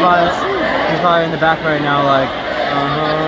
probably, he's probably in the back right now, like, uh